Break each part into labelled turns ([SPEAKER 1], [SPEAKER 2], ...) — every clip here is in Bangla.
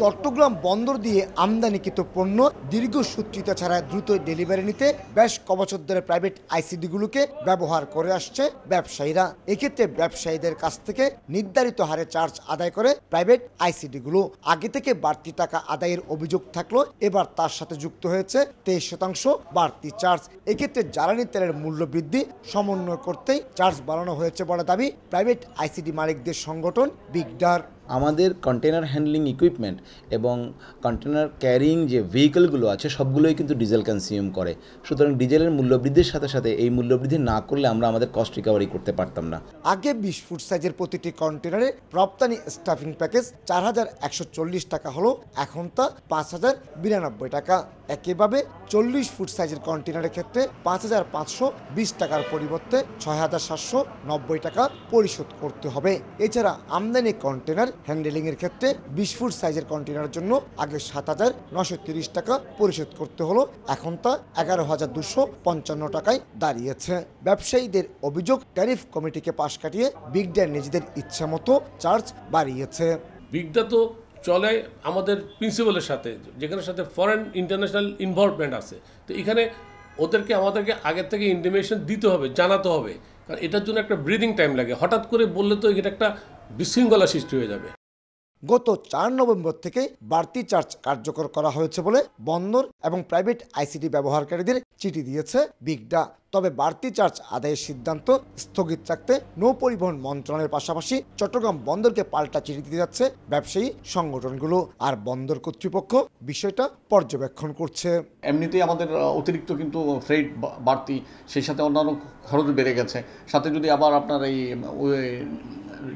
[SPEAKER 1] চট্টগ্রাম বন্দর দিয়ে আমদানিকৃত পণ্য দীর্ঘ সূত্রিতা ছাড়া দ্রুত ডেলিভারি নিতে বেশ কবছর ধরে প্রাইভেট আইসিডিগুলোকে ব্যবহার করে আসছে ব্যবসায়ীরা। এক্ষেত্রে ব্যবসায়ীদের কাছ থেকে নির্ধারিত হারে চার্জ আদায় করে প্রাইভেট আইসিডিগুলো। আগে থেকে বাড়তি টাকা আদায়ের অভিযোগ থাকল এবার তার সাথে যুক্ত হয়েছে তেইশ শতাংশ বাড়তি চার্জ। এক্ষেত্রে জ্বালানি তেলের মূল্য বৃদ্ধি সমন্বয় করতেই চার্জ বাড়ানো হয়েছে বলে দাবি প্রাইভেট আইসিডি মালিকদের সংগঠন বিগডার।
[SPEAKER 2] আমাদের কন্টেনার হ্যান্ডলিং ইকুইপমেন্ট এবং কন্টেনার ক্যারিং যে ভেহিকেলগুলো আছে, সবগুলোই কিন্তু ডিজেল কনজিউম করে। সুতরাং ডিজেলের মূল্যবৃদ্ধির সাথে সাথে এই মূল্যবৃদ্ধি না করলে আমরা আমাদের কস্ট রিকভারি করতে পারতাম না।
[SPEAKER 1] আগে বিশ ফুট সাইজের প্রতিটি কন্টেনারে রপ্তানি স্টাফিং প্যাকেজ চার হাজার একশো চল্লিশ টাকা হলো, এখন তা পাঁচ হাজার বিরানব্বই টাকা। একইভাবে চল্লিশ ফুট সাইজের কন্টেনারের ক্ষেত্রে পাঁচ হাজার পাঁচশো বিশ টাকার পরিবর্তে ছয় হাজার সাতশো নব্বই টাকা পরিশোধ করতে হবে। এছাড়া আমদানি কন্টেনার হ্যান্ডেলিংয়ের ক্ষেত্রে বিশ ফুট সাইজের কন্টেনারের জন্য আগে সাত হাজার নশো তিরিশ টাকা পরিশোধ করতে হলো। এখন তা এগারো হাজার দুশো পঞ্চান্ন টাকায় দাঁড়িয়েছে। ব্যবসায়ীদের অভিযোগ, ট্যারিফ কমিটিকে পাশ কাটিয়ে বিগ ড্যান নিজেদের ইচ্ছা মতো চার্জ বাড়িয়েছে।
[SPEAKER 3] বিগটা তো চলে আমাদের প্রিন্সিপালের সাথে, যেখানের সাথে ফরেন ইন্টারন্যাশনাল ইনভলভমেন্ট আছে। তো এখানে ওদেরকে, আমাদেরকে আগের থেকে ইন্টিমেশন দিতে হবে, জানাতে হবে। কারণ এটার জন্য একটা ব্রিদিং টাইম লাগে। হঠাৎ করে বললে তো এটা একটা বিশৃঙ্খলা সৃষ্টি হয়ে যাবে।
[SPEAKER 1] গত চার নভেম্বর থেকে বাড়তি চার্জ কার্যকর করা হয়েছে বলে বন্দর এবং প্রাইভেট আইসিটি ব্যবহারকারীদের চিঠি দিয়েছে বিগডা। তবে বাড়তি চার্জ আদায়ের সিদ্ধান্ত স্থগিত রাখতে নৌ পরিবহন মন্ত্রণালয়ের পাশাপাশি চট্টগ্রাম বন্দরকে পাল্টা চিঠি দিতে যাচ্ছে ব্যবসায়ী সংগঠনগুলো। আর বন্দর কর্তৃপক্ষ বিষয়টা পর্যবেক্ষণ করছে।
[SPEAKER 4] এমনিতেই আমাদের অতিরিক্ত কিন্তু ফ্রেট বাড়তি, সেই সাথে অন্যান্য খরচ বেড়ে গেছে। সাথে যদি আবার আপনার এই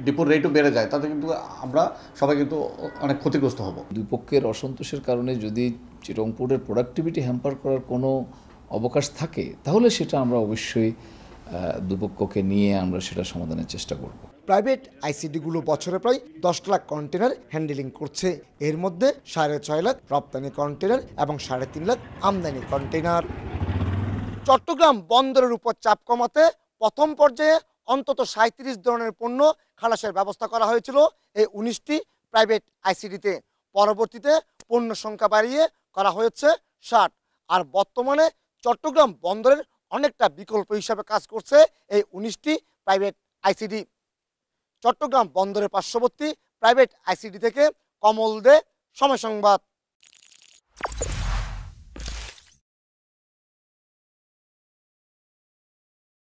[SPEAKER 4] ডিপোর রেটও বেড়ে যায় তাতে কিন্তু আমরা সবাই কিন্তু অনেক ক্ষতিগ্রস্ত হব।
[SPEAKER 5] দুই পক্ষের অসন্তোষের কারণে যদি চিটং পোর্টের প্রোডাক্টিভিটি হ্যাম্পার করার কোনো অবকাশ থাকে তাহলে সেটা আমরা অবশ্যই দুপক্ষকে নিয়ে আমরা সেটা সমাধানের চেষ্টা করব।
[SPEAKER 1] প্রাইভেট আইসিডিগুলো বছরে প্রায় দশ লাখ কন্টেনার হ্যান্ডেলিং করছে। এর মধ্যে সাড়ে ছয় লাখ রপ্তানি কন্টেনার এবং সাড়ে তিন লাখ আমদানি কন্টেনার চট্টগ্রাম বন্দরের উপর চাপ কমাতে প্রথম পর্যায়ে অন্তত সাঁত্রিশ ধরনের পণ্য খালাসের ব্যবস্থা করা হয়েছিল এই উনিশটি প্রাইভেট আইসিডিতে। পরবর্তীতে পণ্য সংখ্যা বাড়িয়ে করা হয়েছে ষাট। আর বর্তমানে চট্টগ্রাম বন্দরের অনেকটা বিকল্প হিসাবে কাজ করছে এই উনিশটি প্রাইভেট আইসিডি। চট্টগ্রাম বন্দরের পার্শ্ববর্তী প্রাইভেট আইসিডি থেকে কমল দে, সময় সংবাদ।